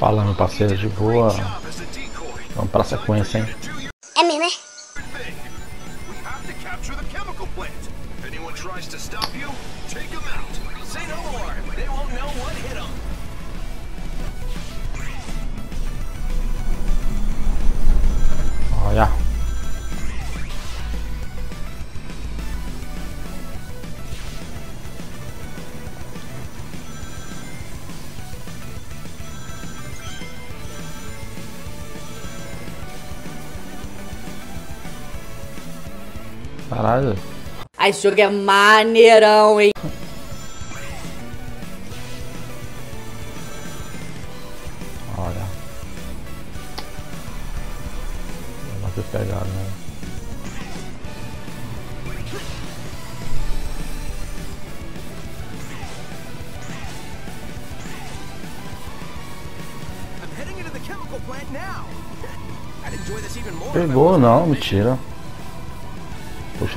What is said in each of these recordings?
Fala, meu parceiro, de boa. Vamos pra sequência, hein? É mesmo, é? Olha. Caralho. Ah, esse jogo é maneirão, hein? Olha. Vamos ter pegado, né? Pegou não, mentira.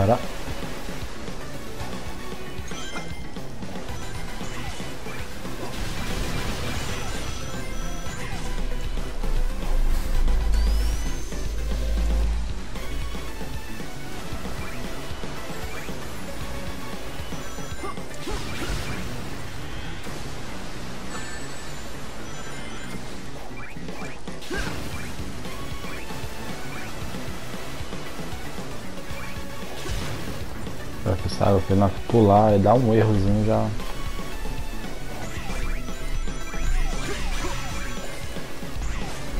から Que na pular e dá um errozinho já.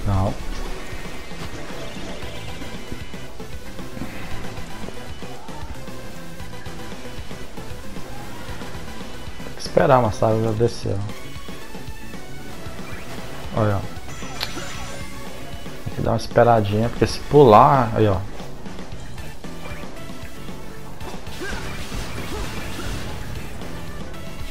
Não. Tem que esperar uma saga já desceu. Olha. ó. Tem que dar uma esperadinha, porque se pular, aí ó.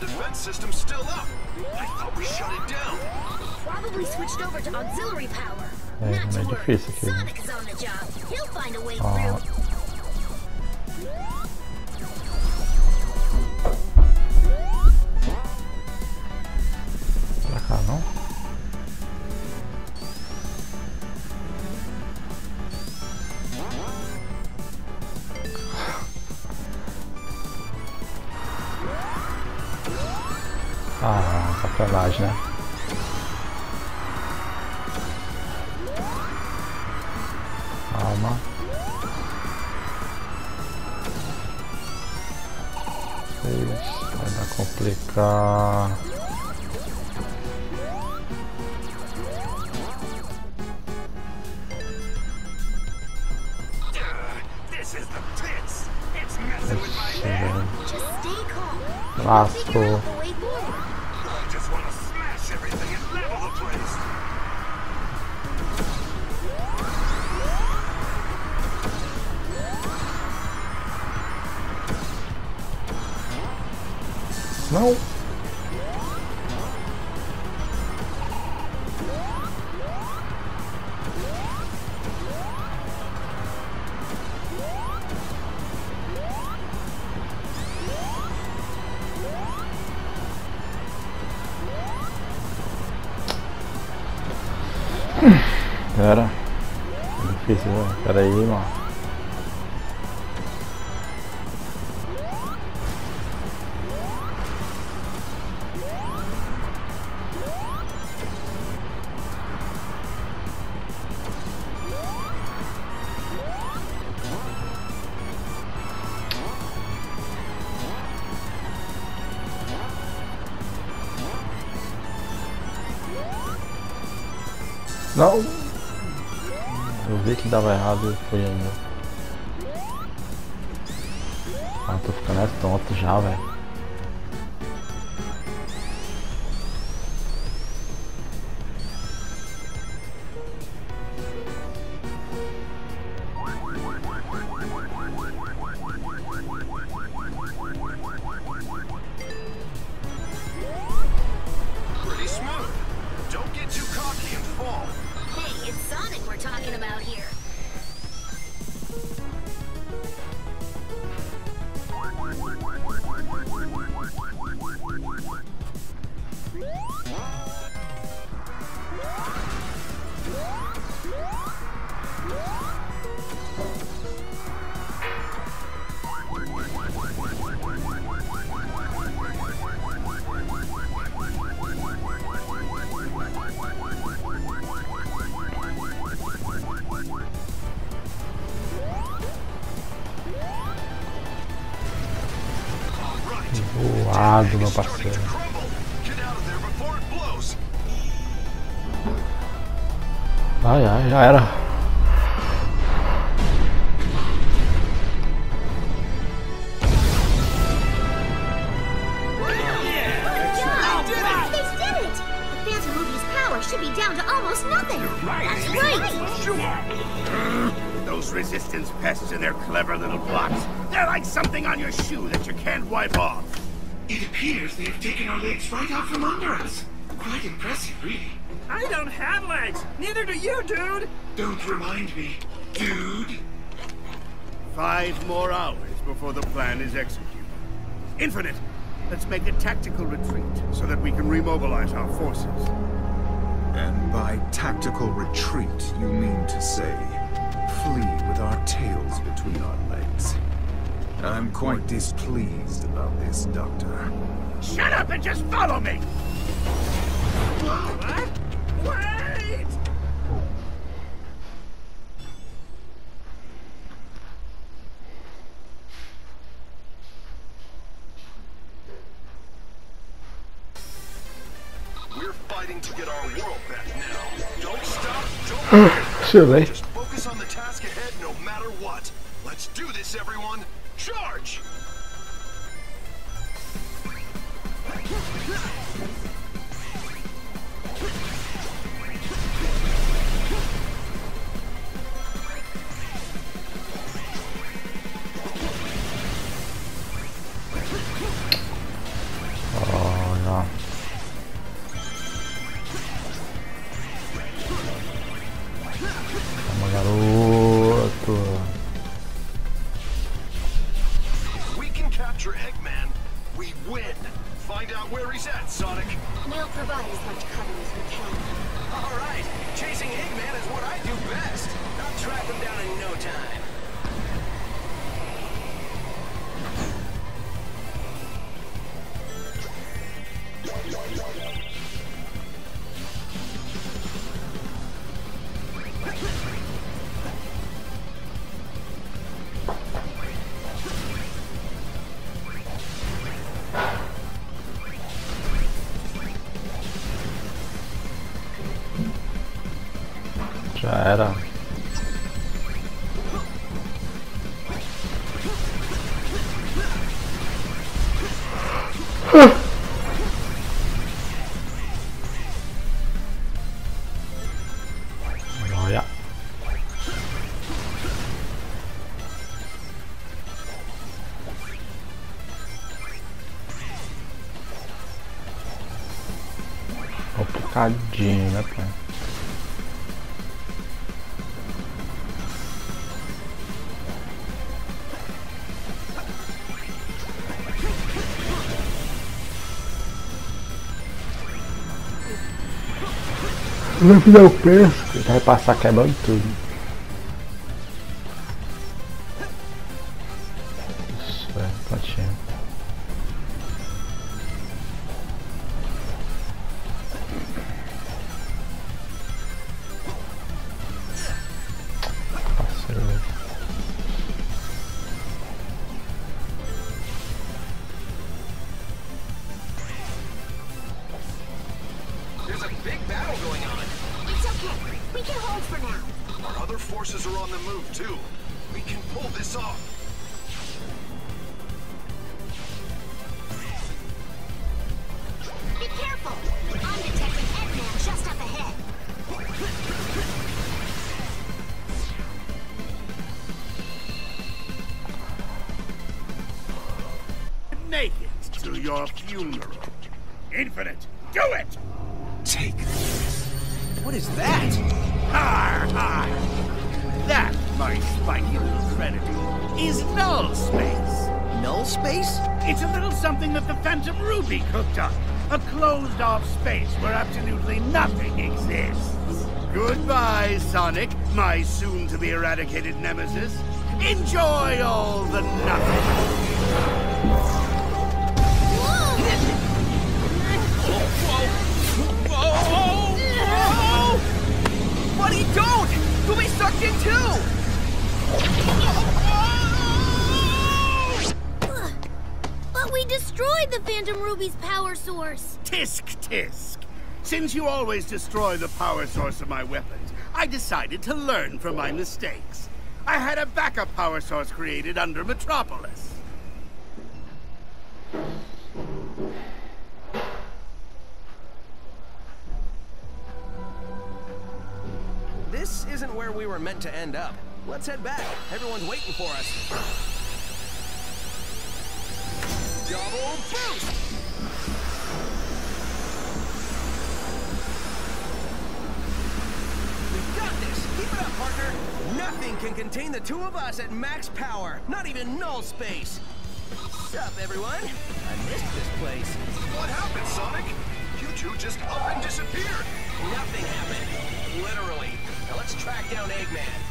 the defense system's still up. I thought we shut it down. Probably switched over to auxiliary power. É, Not to é worry. difícil aqui. Sonic is on the job. He'll find a way Ah. through. Pra cá não? Calma. Ixi, vai dar complicar. This Caramba, peraí, mano. Não. Eu vi que dava errado e fui ainda. Ah, tô ficando é tonto já, velho. Don't get cocky and fall. Hey, it's Sonic we're talking about here. Before it blows. Ai, ai, já era. Should be down to almost nothing. That's right. Those resistance pests and their clever little blocks. They're like something on your shoe that you can't wipe off. It appears they have taken our legs right out from under us. Quite impressive, really. I don't have legs. Neither do you, dude. Don't remind me, dude. Five more hours before the plan is executed. Infinite, let's make a tactical retreat so that we can remobilize our forces. And by tactical retreat, you mean to say flee with our tails between our legs. I'm quite displeased about this, Doctor. Shut up and just follow me! What? Wait! We're fighting to get our world back now. Don't stop. Don't quit. Deixa. Just focus on the task ahead no matter what. Let's do this, everyone. Charge! Já era. Não fizer o preço, vai passar quebrando tudo. Okay. We can hold for now. Our other forces are on the move, too. We can pull this off. Be careful. I'm detecting Eggman just up ahead. Naked to your funeral. Infinite, do it! Take What is that? Har, har. That, my spiky little predator, is null space. Null space? It's a little something that the Phantom Ruby cooked up. A closed-off space where absolutely nothing exists. Goodbye, Sonic, my soon-to-be eradicated nemesis. Enjoy all the nothing. Buddy, don't! You'll be sucked in too! But we destroyed the Phantom Ruby's power source. Tisk tisk. Since you always destroy the power source of my weapons, I decided to learn from my mistakes. I had a backup power source created under Metropolis. We were meant to end up. Let's head back. Everyone's waiting for us. Double boost! We got this! Keep it up, partner! Nothing can contain the two of us at max power, not even null space. Sup, everyone? I missed this place. What happened, Sonic? You two just up and disappeared. Nothing happened. Literally. Now let's track down Eggman.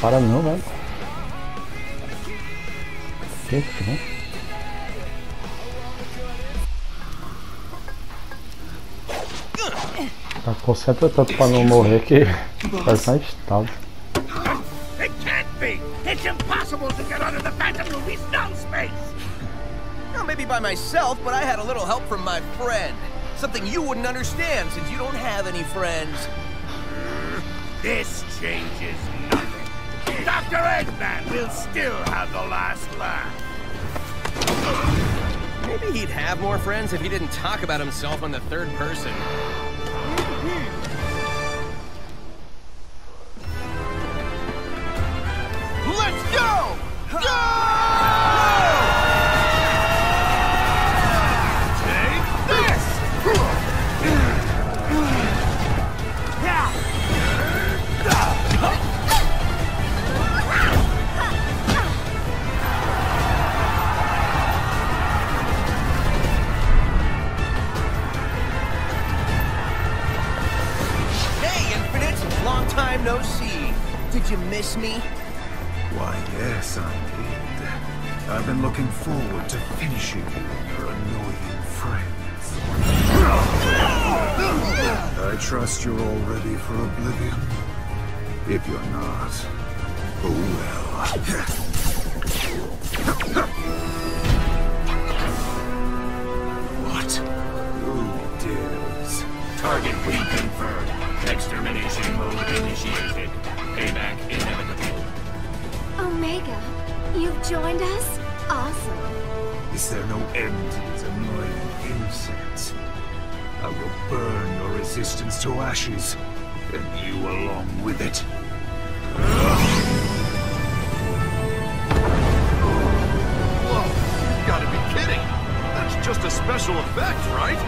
Para não, velho. Que que é? Tá concentra tanto pra não morrer que faz mais estalo. It can't be! It's impossible to get under the Phantom Ruby's null space! Well, maybe by myself, but I had a little help from my friend. Something you wouldn't understand since you don't have any friends. This changes Dr. Eggman will still have the last laugh. Maybe he'd have more friends if he didn't talk about himself in the third person. Trust you're all ready for oblivion. If you're not, oh well. What? Who dares? Target reconfirmed. Extermination mode initiated. Payback inevitable. Omega, you've joined us? Awesome. Is there no end to these annoying insects? I will burn your resistance to ashes, and you along with it. Whoa, you gotta be kidding. That's just a special effect, right?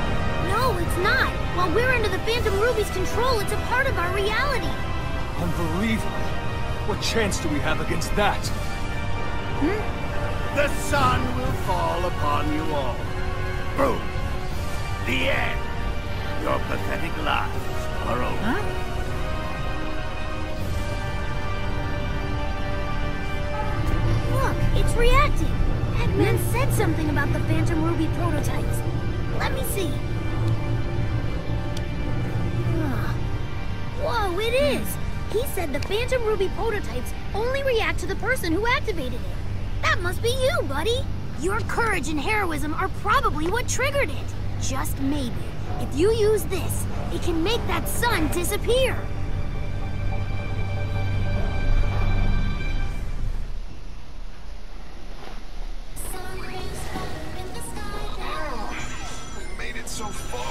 No, it's not. While we're under the Phantom Ruby's control, it's a part of our reality. Unbelievable. What chance do we have against that? Hmm? The sun will fall upon you all. Boom. The end. Your pathetic lives are over. Look, it's reacting. That man said something about the Phantom Ruby prototypes. Let me see. Whoa, it is! He said the Phantom Ruby prototypes only react to the person who activated it. That must be you, buddy! Your courage and heroism are probably what triggered it. Just maybe, if you use this, it can make that sun disappear. We made it so far.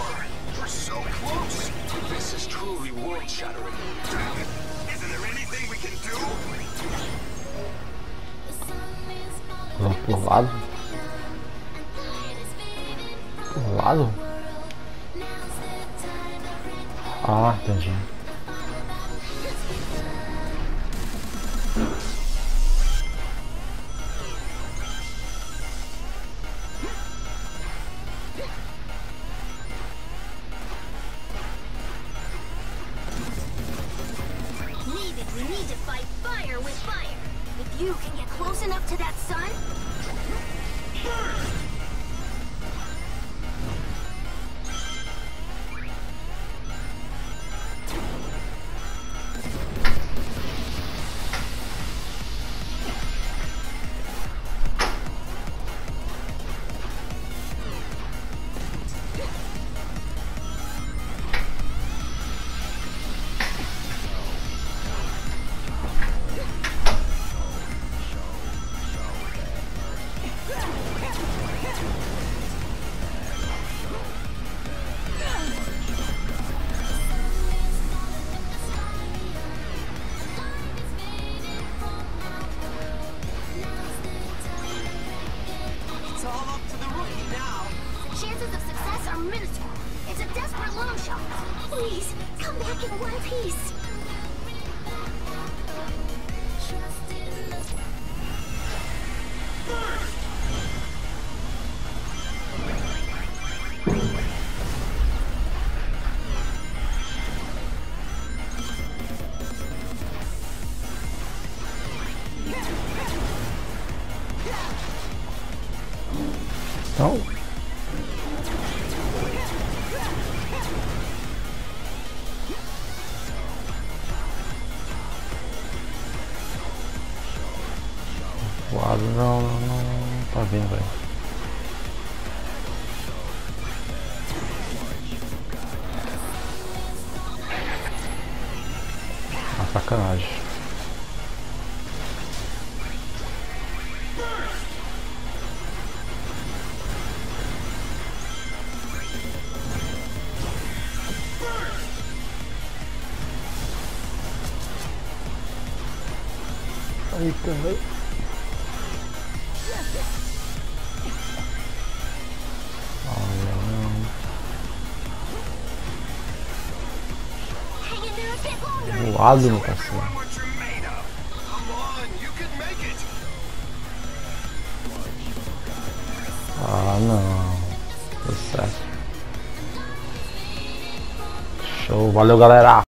好啊，等一下。Chances of success are minuscule. It's a desperate long shot. Please, come back in one piece. Lado não, não, não, tá vindo, velho. Uma sacanagem. Can make it. Ah, não. Tudo certo. Show. Valeu, galera.